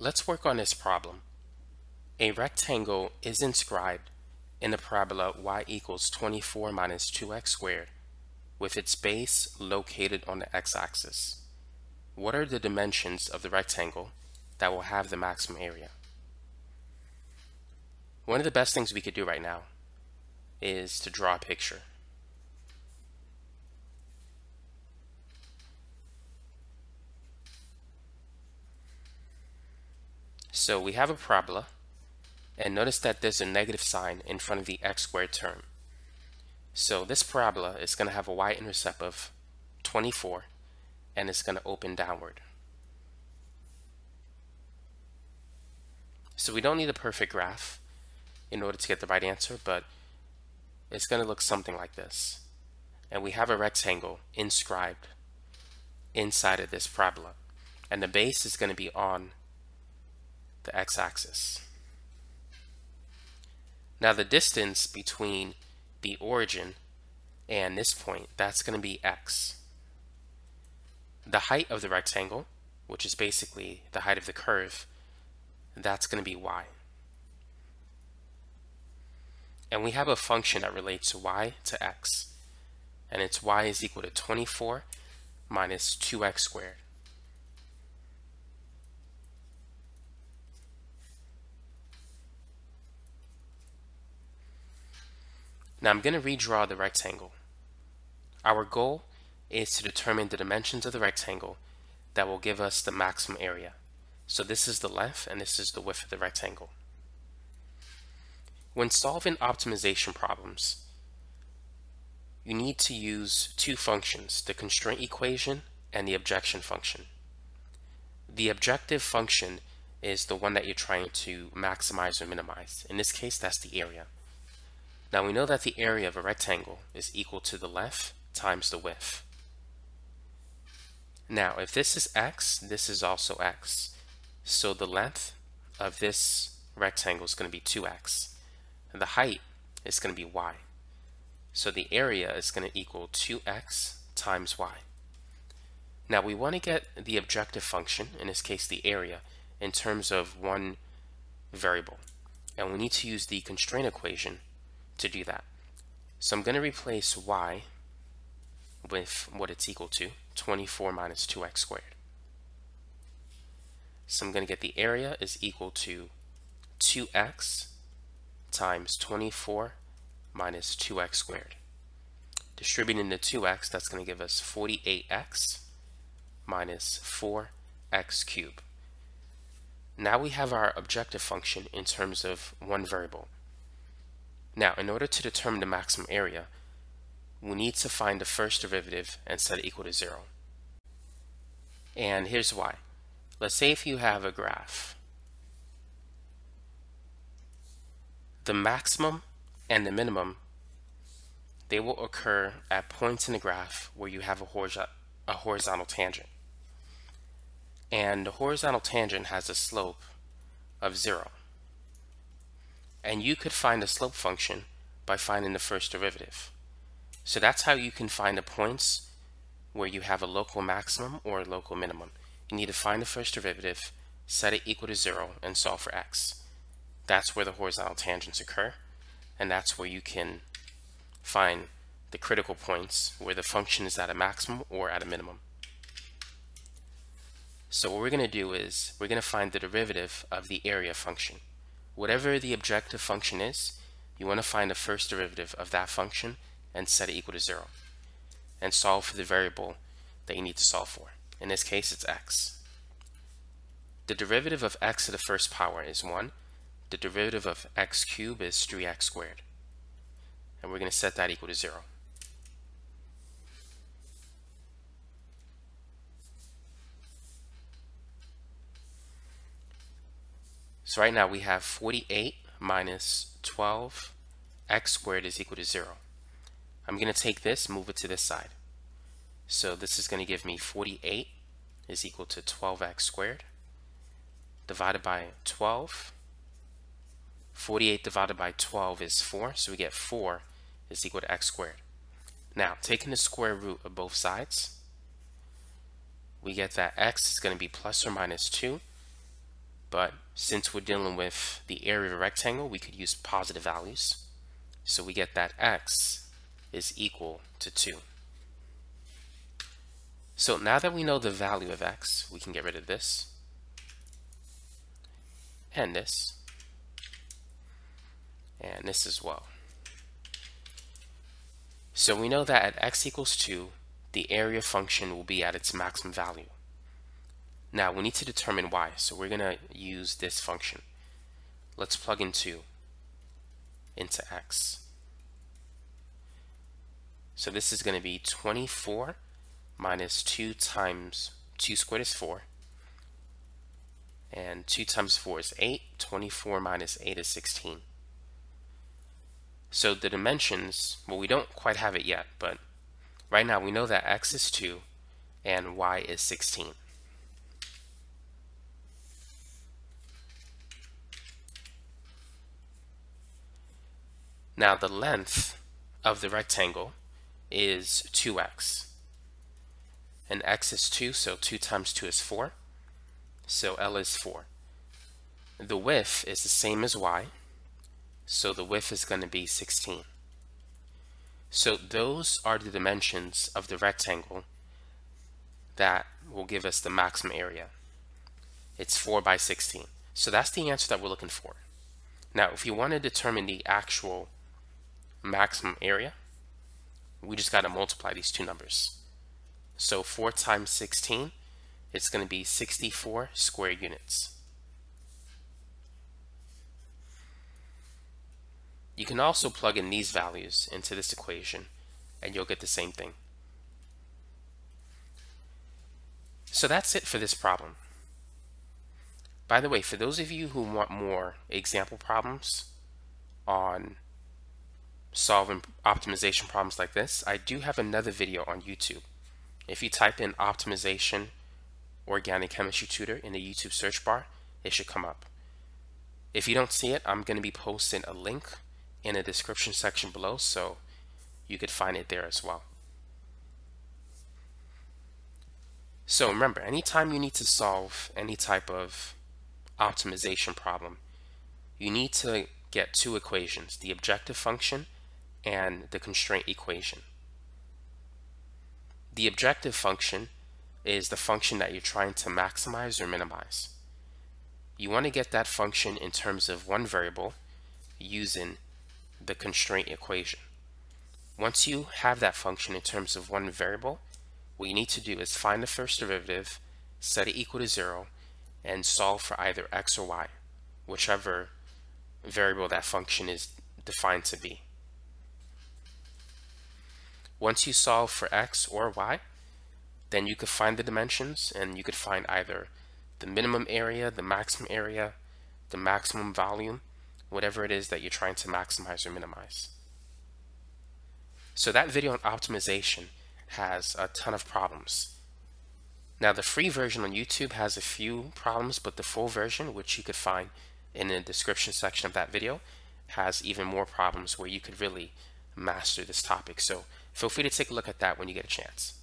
Let's work on this problem. A rectangle is inscribed in the parabola y equals 24 minus 2x squared with its base located on the x-axis. What are the dimensions of the rectangle that will have the maximum area? One of the best things we could do right now is to draw a picture. So we have a parabola, and notice that there's a negative sign in front of the x squared term. So this parabola is going to have a y-intercept of 24, and it's going to open downward. So we don't need a perfect graph in order to get the right answer, but it's going to look something like this. And we have a rectangle inscribed inside of this parabola. And the base is going to be on the x-axis. Now the distance between the origin and this point, that's going to be x. The height of the rectangle, which is basically the height of the curve, that's going to be y. And we have a function that relates y to x. And it's y is equal to 24 minus 2x squared. Now I'm going to redraw the rectangle. Our goal is to determine the dimensions of the rectangle that will give us the maximum area. So this is the length and this is the width of the rectangle. When solving optimization problems, you need to use two functions, the constraint equation and the objection function. The objective function is the one that you're trying to maximize or minimize. In this case, that's the area. Now we know that the area of a rectangle is equal to the length times the width. Now if this is x, this is also x. So the length of this rectangle is going to be 2x. And the height is going to be y. So the area is going to equal 2x times y. Now we want to get the objective function, in this case the area, in terms of one variable. And we need to use the constraint equation to do that. So I'm going to replace y with what it's equal to, 24 minus 2x squared. So I'm going to get the area is equal to 2x times 24 minus 2x squared. Distributing the 2x, that's going to give us 48x minus 4x cubed. Now we have our objective function in terms of one variable. Now, in order to determine the maximum area, we need to find the first derivative and set it equal to zero. And here's why. Let's say if you have a graph, the maximum and the minimum, they will occur at points in the graph where you have a, horizontal, a horizontal tangent. And the horizontal tangent has a slope of zero. And you could find the slope function by finding the first derivative. So that's how you can find the points where you have a local maximum or a local minimum. You need to find the first derivative, set it equal to zero, and solve for x. That's where the horizontal tangents occur, and that's where you can find the critical points where the function is at a maximum or at a minimum. So what we're going to do is we're going to find the derivative of the area function whatever the objective function is, you want to find the first derivative of that function and set it equal to zero and solve for the variable that you need to solve for. In this case, it's x. The derivative of x to the first power is 1. The derivative of x cubed is 3x squared. And we're going to set that equal to 0. So right now we have 48 minus 12 x squared is equal to 0. I'm going to take this, move it to this side. So this is going to give me 48 is equal to 12x squared divided by 12. 48 divided by 12 is 4, so we get 4 is equal to x squared. Now, taking the square root of both sides, we get that x is going to be plus or minus 2, but since we're dealing with the area of a rectangle, we could use positive values. So we get that x is equal to 2. So now that we know the value of x, we can get rid of this and this and this as well. So we know that at x equals 2, the area function will be at its maximum value. Now we need to determine y, so we're going to use this function. Let's plug in 2 into x. So this is going to be 24 minus 2 times 2 squared is 4. And 2 times 4 is 8. 24 minus 8 is 16. So the dimensions, well, we don't quite have it yet, but right now we know that x is 2 and y is 16. Now the length of the rectangle is 2x. And x is 2, so 2 times 2 is 4. So L is 4. The width is the same as y, so the width is going to be 16. So those are the dimensions of the rectangle that will give us the maximum area. It's 4 by 16. So that's the answer that we're looking for. Now, if you want to determine the actual maximum area, we just got to multiply these two numbers. So 4 times 16, it's going to be 64 square units. You can also plug in these values into this equation and you'll get the same thing. So that's it for this problem. By the way, for those of you who want more example problems on solving optimization problems like this, I do have another video on YouTube. If you type in optimization organic chemistry tutor in the YouTube search bar, it should come up. If you don't see it, I'm going to be posting a link in the description section below so you could find it there as well. So remember, anytime you need to solve any type of optimization problem, you need to get two equations, the objective function and the constraint equation. The objective function is the function that you're trying to maximize or minimize. You want to get that function in terms of one variable using the constraint equation. Once you have that function in terms of one variable, what you need to do is find the first derivative, set it equal to zero, and solve for either x or y, whichever variable that function is defined to be. Once you solve for x or y, then you could find the dimensions and you could find either the minimum area, the maximum area, the maximum volume, whatever it is that you're trying to maximize or minimize. So that video on optimization has a ton of problems. Now the free version on YouTube has a few problems, but the full version, which you could find in the description section of that video, has even more problems where you could really master this topic. So feel free to take a look at that when you get a chance.